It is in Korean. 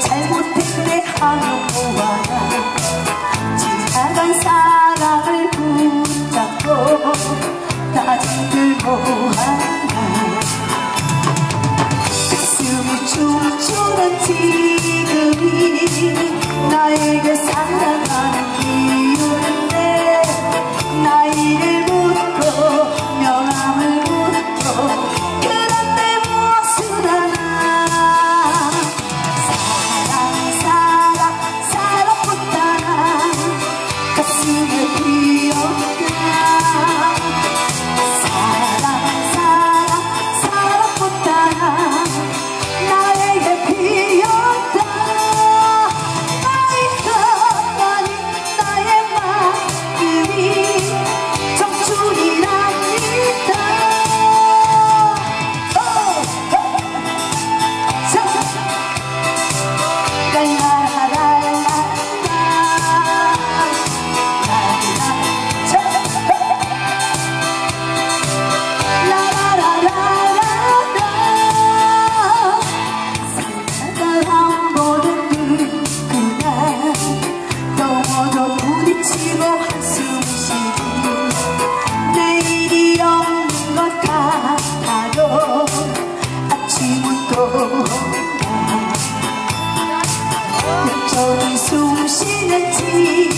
잘못된 내 하며 보아야 지나간 사랑을 붙잡고 다시 들고 한다 가슴이 춤추는 지금이 나에게 사 여전히 숨 쉬는 지